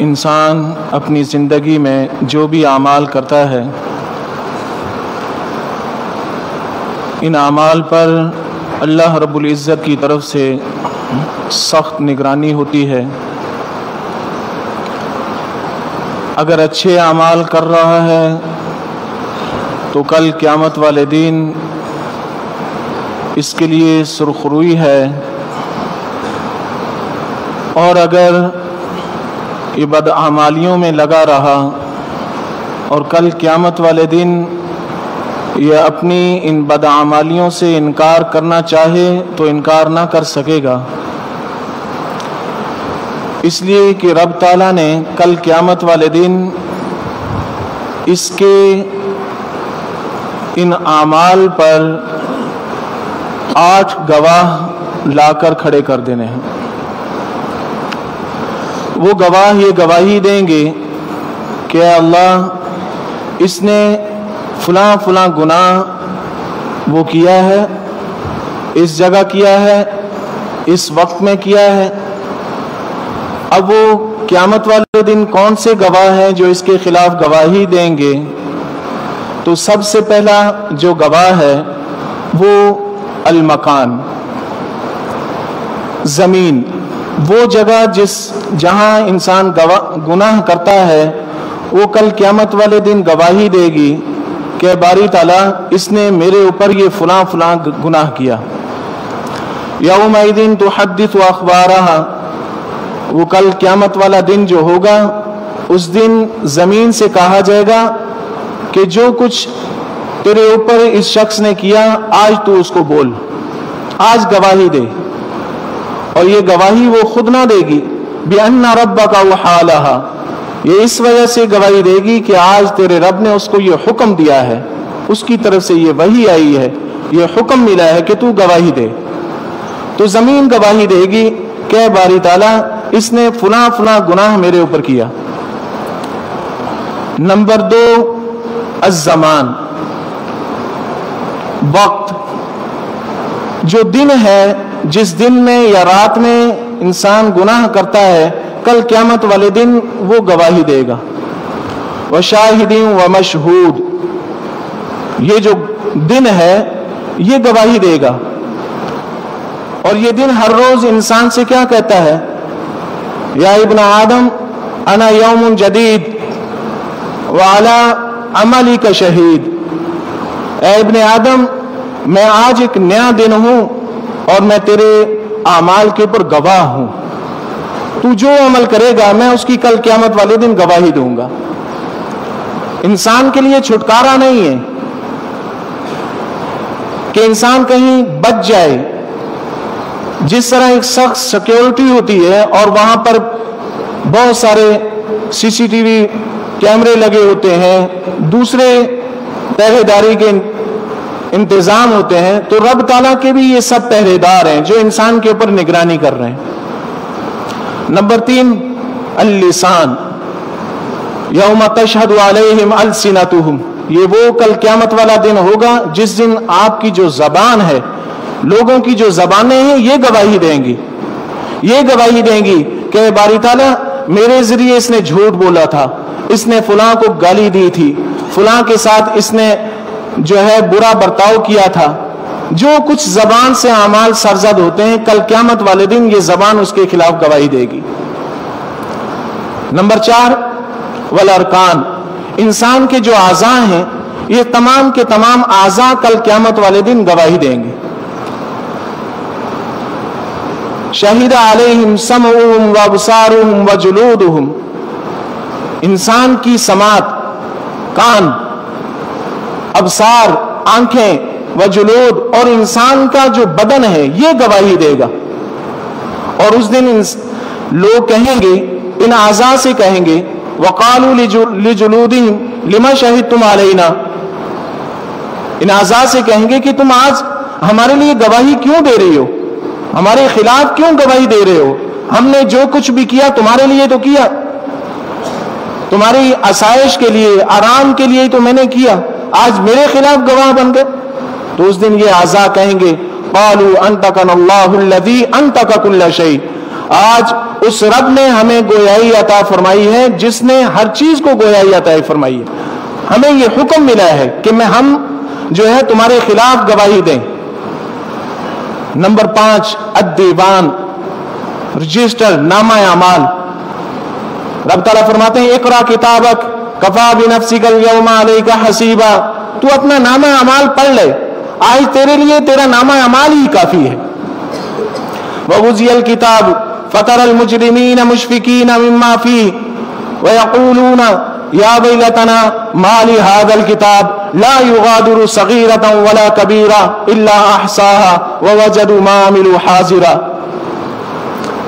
इंसान अपनी ज़िंदगी में जो भी अमाल करता है इन अमाल पर अल्लाह रब्बुल इज़्ज़त की तरफ से सख्त निगरानी होती है अगर अच्छे अमाल कर रहा है तो कल क़्यामत वाले दिन इसके लिए सुरखरुई है। और अगर ये बदआमालियों में लगा रहा और कल क़्यामत वाले दिन ये अपनी इन बदआमालियों से इनकार करना चाहे तो इनकार ना कर सकेगा। इसलिए कि रब ताला ने कल क़यामत वाले दिन इसके इन आमाल पर आठ गवाह लाकर खड़े कर देने हैं। वो गवाह ये गवाही देंगे कि अल्लाह, इसने फला फला गुनाह वो किया है, इस जगह किया है, इस वक्त में किया है अब वो क्यामत वाले दिन कौन से गवाह हैं जो इसके खिलाफ गवाही देंगे? तो सबसे पहला जो गवाह है, वो अलमकान, ज़मीन। वो जगह जिस, जहाँ इंसान गुनाह करता है, वो कल क्यामत वाले दिन गवाही देगी कि बारी ताला इसने मेरे ऊपर ये फुला फुला गुनाह किया। यौम दिन तो हदिस अखबार वो कल क्यामत वाला दिन जो होगा, उस दिन ज़मीन से कहा जाएगा कि जो कुछ तेरे ऊपर इस शख्स ने किया, आज तू उसको बोल। आज गवाही दे। और ये गवाही वो खुद ना देगी। बेअन्ना रब्बा का वो हालहा। ये इस वजह से गवाही देगी कि आज तेरे रब ने उसको ये हुक्म दिया है। उसकी तरफ़ से ये वही आई है। ये हुक्म मिला है कि तू गवाही दे। तो ज़मीन गवाही देगी। कि बारी ताला इसने फुला फुला गुनाह मेरे ऊपर किया। नंबर दो अजमान वक्त। जो दिन है, जिस दिन में या रात में इंसान गुनाह करता है, कल क्यामत वाले दिन वो गवाही देगा। व शाहिदीन व मशहूद। ये जो दिन है, ये गवाही देगा। और ये दिन हर रोज इंसान से क्या कहता है? या इब्न आदम, अना यौम जदीद वाला अमली का शहीद। इब्न आदम, मैं आज एक नया दिन हूँ और मैं तेरे आमाल के ऊपर गवाह हूँ। तू जो अमल करेगा, मैं उसकी कल क्यामत वाले दिन गवाही दूँगा। इंसान के लिए छुटकारा नहीं है कि इंसान कहीं बच जाए जिस तरह एक सख्त सिक्योरिटी होती है और वहाँ पर बहुत सारे सीसीटीवी कैमरे लगे होते हैं, दूसरे पहरेदारी के इंतज़ाम होते हैं तो रब ताला के भी ये सब पहरेदार हैं जो इंसान के ऊपर निगरानी कर रहे हैं। नंबर तीन अलिसान यौम तशहद अलैहिम अलसिनतुहुम। ये वो कल क्यामत वाला दिन होगा जिस दिन आपकी जो जबान है लोगों की जो जबानें हैं, ये गवाही देंगी। ये गवाही देंगी कि बारी ताला, मेरे ज़रिए इसने झूठ बोला था। इसने फुला को गाली दी थी। फुला के साथ इसने जो है बुरा बर्ताव किया था। जो कुछ जबान से अमाल सरजद होते हैं, कल क्यामत वाले दिन ये जबान उसके खिलाफ गवाही देगी। नंबर चार, वल अरकान। इंसान के जो आज़ा हैं, ये तमाम के तमाम आज़ा कल क्यामत वाले दिन गवाही देंगे। शहीद आलहिम समउम व अबसारुम व जुलूदुहुम। इंसान की समात, कान, अबसार, आँखें व जुलूद और इंसान का जो बदन है, ये गवाही देगा। और उस दिन लोग कहेंगे, इन आज़ा से कहेंगे, वकालू लिजुलूदिन लिमा शहीद तुम आलना इन आज़ा से कहेंगे कि तुम आज हमारे लिए गवाही क्यों दे रही हो? हमारे खिलाफ क्यों गवाही दे रहे हो? हमने जो कुछ भी किया, तुम्हारे लिए तो किया। तुम्हारी आसाइश के लिए, आराम के लिए तो मैंने किया। आज मेरे खिलाफ गवाह बन गए। तो उस दिन ये आजा कहेंगे, पालू आज उस रब ने हमें गोयाई अता फरमाई है, जिसने हर चीज़ को गोयाई अता फरमाई है। हमें यह हुक्म मिला है कि मैं हम जो है तुम्हारे खिलाफ गवाही दें। नंबर पाँच अदीवान रजिस्टर नामा अमाल रब ताला फरमाते हैं, इकरा किताबक, कफा बिनफसी कल यौमा का हसीबा। तू अपना नामा अमाल पढ़ ले। आज तेरे लिए तेरा नामा अमाल ही काफ़ी है। वबुजियल किताब फतर मुजरिमीन मुशफिकीन मिम्माफी वयकूलून या वैलतना माली हादल किताब, ला युगादिरु सगीरतन वला कबीरा इल्ला अहसाहा व वजदु मामिलु हाजिरा।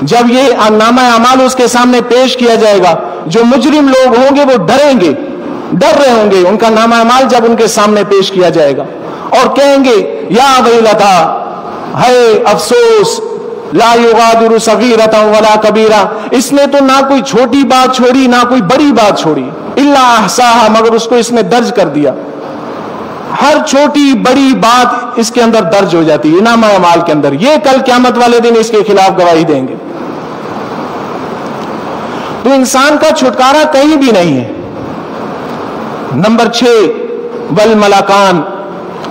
जब ये नामा अमाल उसके सामने पेश किया जाएगा, जो मुजरिम लोग होंगे वो डरेंगे, डर रहे होंगे, उनका नामा अमाल जब उनके सामने पेश किया जाएगा। और कहेंगे, या वही लता अफसोस, ला युगादिरु सगीरतम वला कबीरा, इसने तो ना कोई छोटी बात छोड़ी, ना कोई बड़ी बात छोड़ी। इल्ला मगर उसको इसने दर्ज कर दिया। हर छोटी बड़ी बात इसके अंदर दर्ज हो जाती है, इनाम अमाल के अंदर। ये कल क्यामत वाले दिन इसके खिलाफ गवाही देंगे। तो इंसान का छुटकारा कहीं भी नहीं है। नंबर छह, वल मलाकान,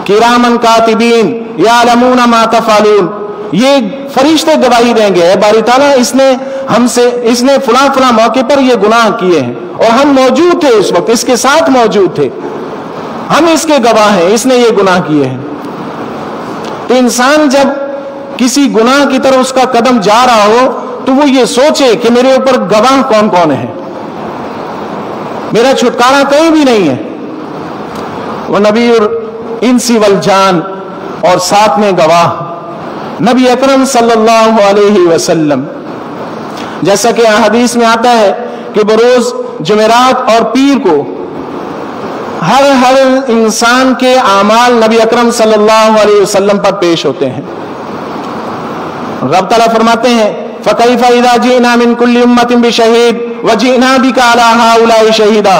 किरामन कातिबीन या लमूना मातफालून ये फरिश्ते गवाही देंगे। बारी ताला, इसने हमसे, इसने फुला फुला मौके पर ये गुनाह किए हैं। और हम मौजूद थे उस वक्त, इसके साथ मौजूद थे। हम इसके गवाह हैं, इसने ये गुनाह किए हैं। तो इंसान जब किसी गुनाह की तरफ़ उसका कदम जा रहा हो तो वो ये सोचे कि मेरे ऊपर गवाह कौन कौन है? मेरा छुटकारा कहीं भी नहीं है। वो नबी और इंसी वल जान और साथ में गवाह। नबी अकरम सल्लल्लाहु अलैहि वसल्लम, जैसा कि हदीस में आता है कि बरोज जुमेरात और पीर को। हर हर इंसान के आमाल नबी अकरम सल्लल्लाहु अलैहि वसल्लम पर पेश होते हैं। रब तला फरमाते हैं, फ़कैफ़ इदा जीना मिन कुल्ली शहीद व जीना भी काला शहीदा।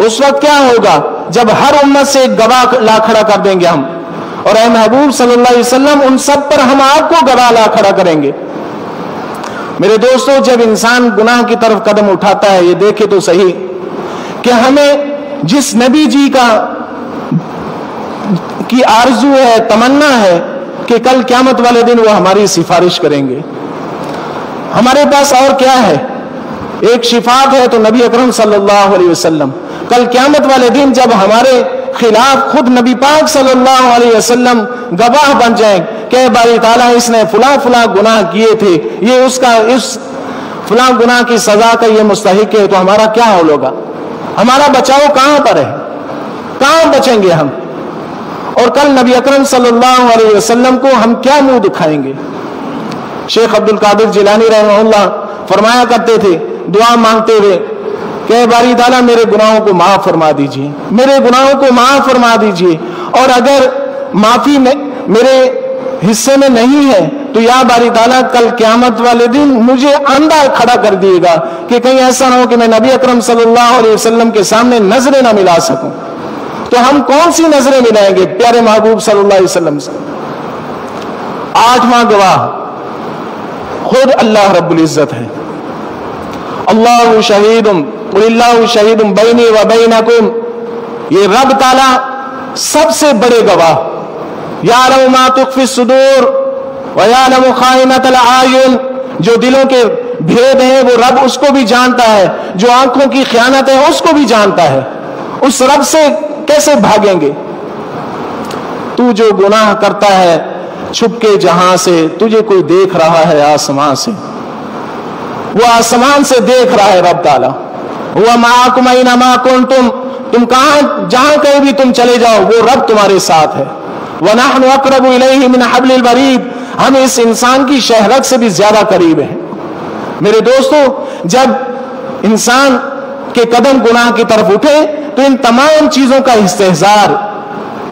उस वक्त क्या होगा, जब हर उम्मत से एक गवाह ला खड़ा कर देंगे हम। और ए महबूब सल्लल्लाहु अलैहि वसल्लम उन सब पर हम आपको गवाह ला खड़ा करेंगे। मेरे दोस्तों, जब इंसान गुनाह की तरफ़ कदम उठाता है, ये देखे तो सही कि हमें जिस नबी जी का की आरज़ू है, तमन्ना है कि कल क्यामत वाले दिन वो हमारी सिफारिश करेंगे। हमारे पास और क्या है? एक शिफात है तो नबी अकरम सल्लल्लाहु अलैहि वसल्लम। कल क्यामत वाले दिन जब हमारे खिलाफ खुद नबी पाक सल्लल्लाहु अलैहि वसल्लम गवाह बन जाए कि बारी ताला, इसने फुला फुला गुनाह किए थे। ये उसका, इस फुला गुनाह की सजा का ये मुस्तक है तो हमारा क्या हाल होगा? हमारा बचाव कहाँ पर है? कहाँ बचेंगे हम? और कल नबी अकरम सल्लल्लाहु अलैहि वसल्लम को हम क्या मुँह दिखाएँगे? शेख अब्दुल कादिर जिलानी रहमल्ला फरमाया करते थे, दुआ मांगते हुए कि बारी ताला, मेरे गुनाहों को माफ़ फरमा दीजिए। मेरे गुनाहों को माफ़ फरमा दीजिए। और अगर माफ़ी में, मेरे हिस्से में नहीं है तो या बारी ताला, कल क्यामत वाले दिन मुझे अंधा खड़ा कर दिएगा कि कहीं ऐसा ना हो कि मैं नबी अकरम सल्लल्लाहु अलैहि वसल्लम के सामने नज़रें ना मिला सकूँ। तो हम कौन सी नज़रें मिलाएँगे प्यारे महबूब सल्लल्लाहु अलैहि वसल्लम से? आठवां गवाह, खुद अल्लाह रब्बुल इज़्ज़त है। अल्लाह शहीदुम शहीदुम बैनी व बैनकुम। ये रब ताला सबसे बड़े गवाह। यालम मा तुखफी सुदूर व यालम खाइनत आयुन। जो दिलों के भेद हैं, वो रब उसको भी जानता है। जो आँखों की ख्यानत है, उसको भी जानता है। उस रब से कैसे भागेंगे? तू जो गुनाह करता है छुप के जहाँ से, तुझे कोई देख रहा है आसमां से। वो आसमान से देख रहा है रब ताला। हुआ माकुमईना माकुन तुम तुम कहाँ, जहाँ कहीं भी तुम चले जाओ, वो रब तुम्हारे साथ है। वनाहन अकरब मिन हबलिल बरीद हम इस इंसान की शहरत से भी ज़्यादा करीब हैं। मेरे दोस्तों, जब इंसान के कदम गुनाह की तरफ़ उठे तो इन तमाम चीज़ों का इस्तेजार,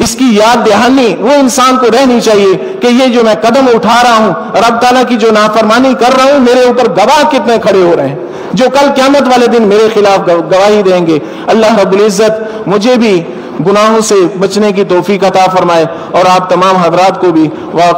इसकी याद दहानी, वो इंसान को रहनी चाहिए कि ये जो मैं कदम उठा रहा हूँ, रब ताला की जो नाफरमानी कर रहा हूँ, मेरे ऊपर गवाह कितने खड़े हो रहे हैं। जो कल क्यामत वाले दिन मेरे खिलाफ गवाही देंगे। अल्लाह रब्बुल इज़्ज़त मुझे भी गुनाहों से बचने की तोफ़ी अता फरमाए और आप तमाम हजरात को भी वाकई